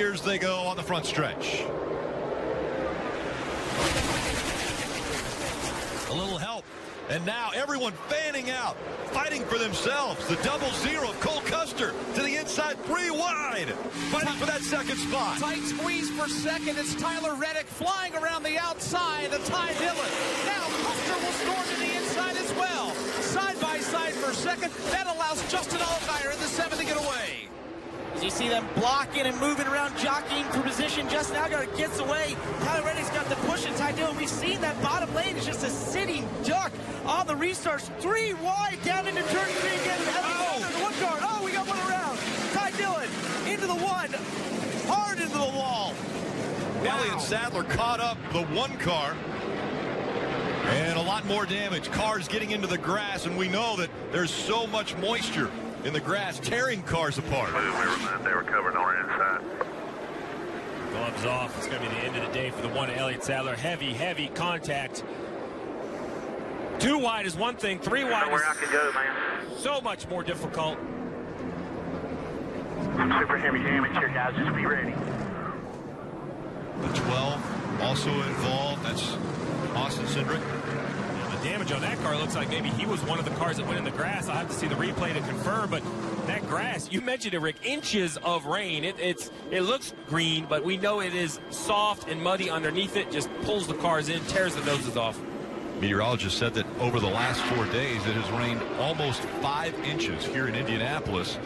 Here's they go on the front stretch. A little help. And now everyone fanning out, fighting for themselves. The double zero, Cole Custer to the inside, three wide, fighting for that second spot. Tight squeeze for second. It's Tyler Reddick flying around the outside of Ty Dillon. Now Custer will storm to the inside as well. Side by side for second. That allows Justin Allgaier As you see them blocking and moving around, jockeying for position. Justin Allgaier gets away. Tyler Reddick's got the push and Ty Dillon. We've seen that bottom lane is just a sitting duck on the restarts. Three wide down into turn three again. Oh. The one car. Oh, we got one around. Ty Dillon into the one. Hard into the wall. Wow. Elliott Sadler caught up the one car. And a lot more damage. Cars getting into the grass, and we know that there's so much moisture in the grass, tearing cars apart. They were covered on our inside. Gloves off. It's going to be the end of the day for the one Elliott Sadler. Heavy, heavy contact. Two wide is one thing. Three wide where I can go, man. so much more difficult. Super heavy damage here, guys. Just be ready. The 12 also involved. That's Austin Cindric. Damage on that car looks like maybe he was one of the cars that went in the grass. I'll have to see the replay to confirm, but that grass, you mentioned it, Rick, inches of rain. It, it's It looks green, but we know it is soft and muddy underneath it. Just pulls the cars in, tears the noses off. Meteorologists said that over the last four days it has rained almost five inches here in Indianapolis.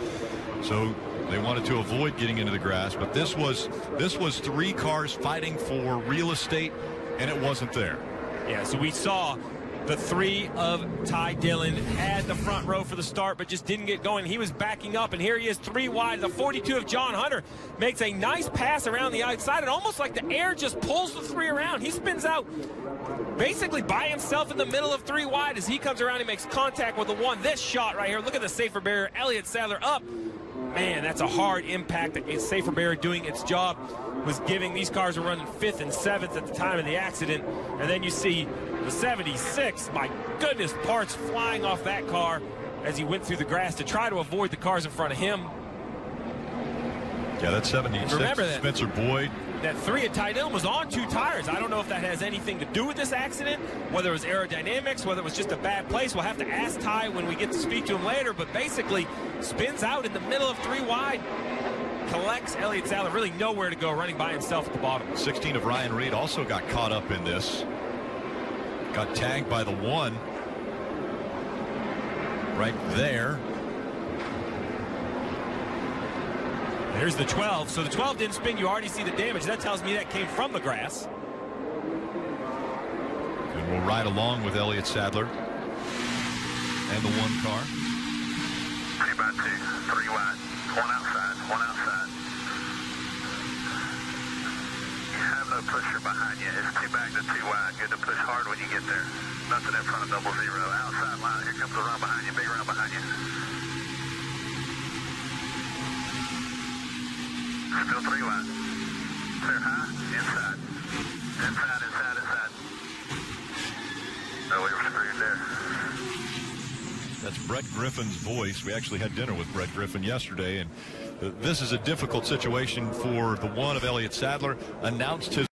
So they wanted to avoid getting into the grass, but this was this was three cars fighting for real estate, and it wasn't there. Yeah, so we saw the three of Ty Dillon had the front row for the start, but just didn't get going. He was backing up, and here he is three wide. The 42 of John Hunter makes a nice pass around the outside, and almost like the air just pulls the three around. He spins out basically by himself in the middle of three wide as he comes around. He makes contact with the one. This shot right here, look at the safer barrier. Elliott Sadler up. Man, that's a hard impact. It's safer barrier doing its job was giving these cars were running fifth and seventh at the time of the accident. And then you see the 76, my goodness, parts flying off that car as he went through the grass to try to avoid the cars in front of him. Yeah, that's 76. Remember that. Spencer Boyd. That three at Ty Dillon was on two tires. I don't know if that has anything to do with this accident, whether it was aerodynamics, whether it was just a bad place. We'll have to ask Ty when we get to speak to him later, but basically spins out in the middle of three wide collects Elliott Sadler, really nowhere to go, running by himself at the bottom. 16 of Ryan Reed also got caught up in this. Got tagged by the one right there. There's the 12. So the 12 didn't spin. You already see the damage. That tells me that came from the grass. And we'll ride along with Elliott Sadler and the one car. Two by two, three wide, one outside, one outside. You have no pusher behind you. It's two back to two wide. Good to push hard when you get there. Nothing in front of double zero. Outside line. Here comes the run behind you. Big run behind you. Still three wide. Clear high. Inside. Inside, inside, inside. Oh, we were screwed there. That's Brett Griffin's voice. We actually had dinner with Brett Griffin yesterday, and uh, this is a difficult situation for the one of Elliott Sadler. Announced his